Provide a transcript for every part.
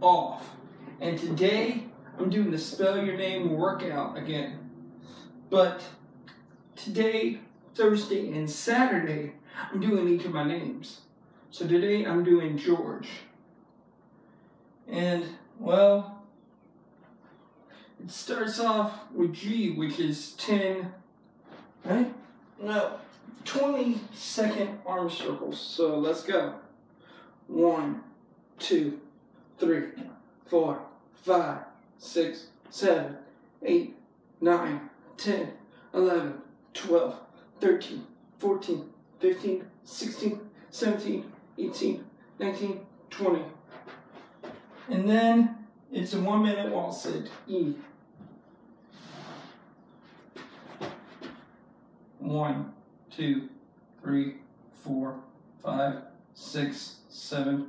off. And today, I'm doing the spell your name workout again. But today, Thursday, and Saturday, I'm doing each of my names. So today, I'm doing George. And, well, it starts off with G, which is 10, right? No, 20 second arm circles. So let's go. One, two, three, four, five, six, seven, eight, nine, 10, 11, 12, 13, 14, 15, 16, 17, 18, 19, 20. And then it's a one minute wall sit, E. One, two, three, four, five, six, seven,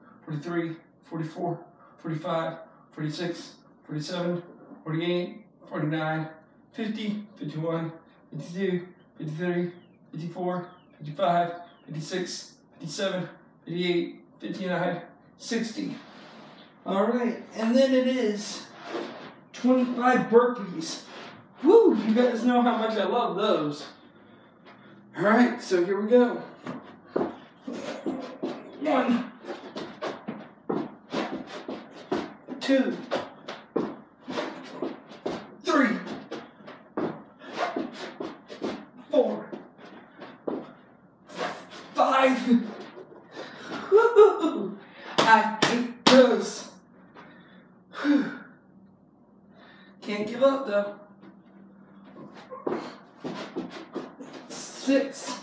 43, 44, 45, 46, 47, 48, 49, 50, 51, 52, 53, 54, 55, 56, 57, 58, 59, 60. All right, and then it is 25 burpees. Woo, you guys know how much I love those. All right, so here we go. One, two, three, four, five. I hate those. Can't give up though. six,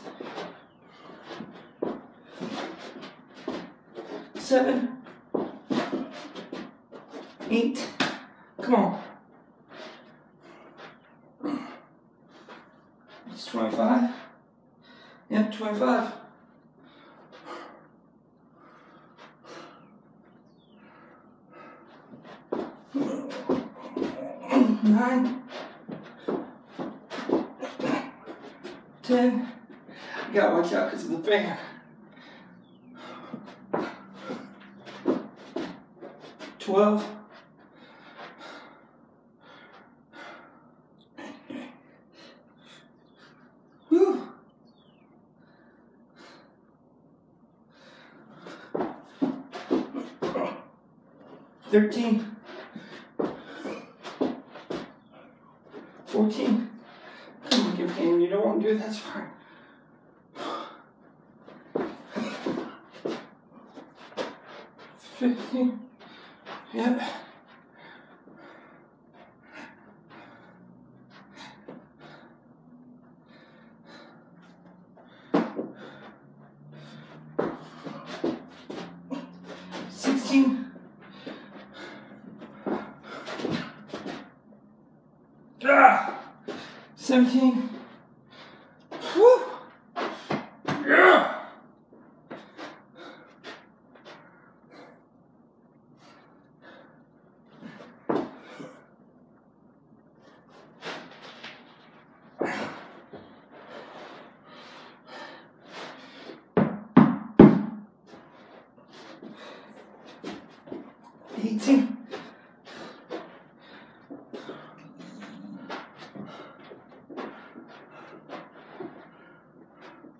seven, eight, come on. It's 25. Yep, 25. Nine. Ten. You gotta watch out because of the fan. Twelve. 13, 14. Come on, give pain. You don't want to do it, that's fine. Fifteen. Yep. 17,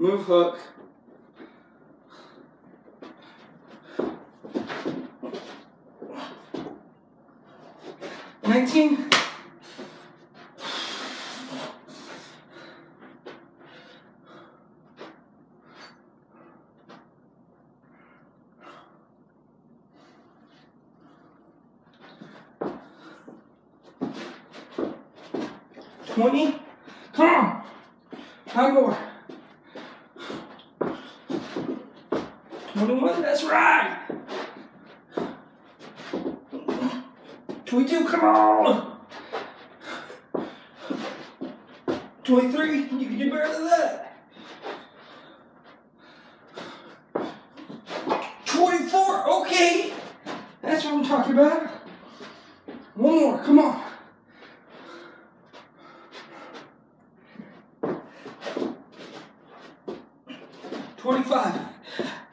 Move hook. Nineteen. Twenty. Come on. One more. 21, that's right. 22, come on! 23, you can do better than that. 24, okay. That's what I'm talking about. One more, come on.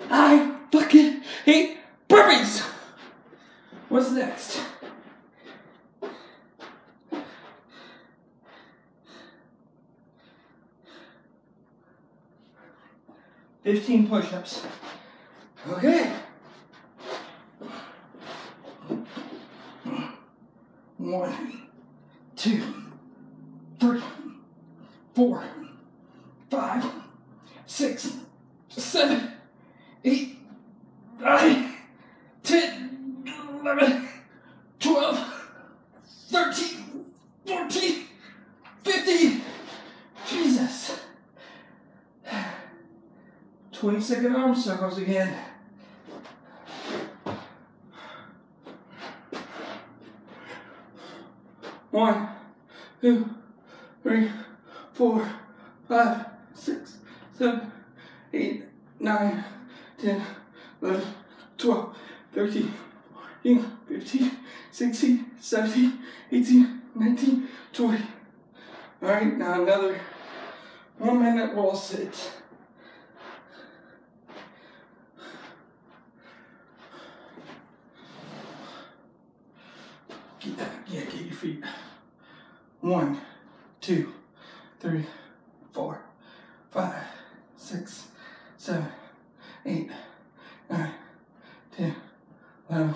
I fucking hate burpees. What's next? Fifteen push-ups. Okay. One, two, three, four, 11, 12, 13, 14, 15. Jesus. 20 second arm circles again. One, two, three, four, five, six, seven, eight, nine, ten, eleven, twelve, thirteen fourteen, fifteen, sixteen, seventeen, eighteen, nineteen, twenty. All right, now another one minute wall sit. Get that, yeah, get your feet. One, two, three, four, five, six, seven, eight, nine, ten, eleven,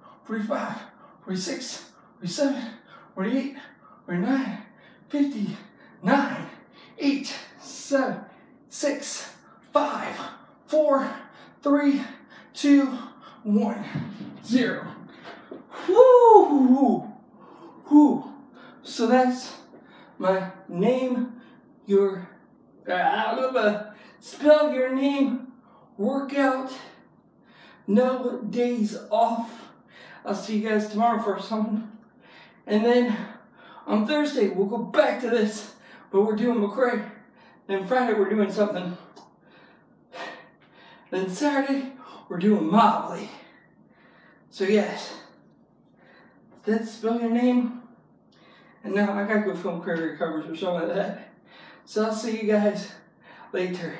45, 46, 47, 48, 49, 50, 9, 8, 7, 6, 5, 4, 3, 2, 1, 0. Whoo! Whoo! So that's my name, your, uh, spell your name, workout, no days off. I'll see you guys tomorrow for something. And then on Thursday, we'll go back to this, but we're doing McCray. Then Friday, we're doing something. Then Saturday, we're doing Mobley. So yes, let's spell your name. And now I gotta go film career covers or something like that. So I'll see you guys later.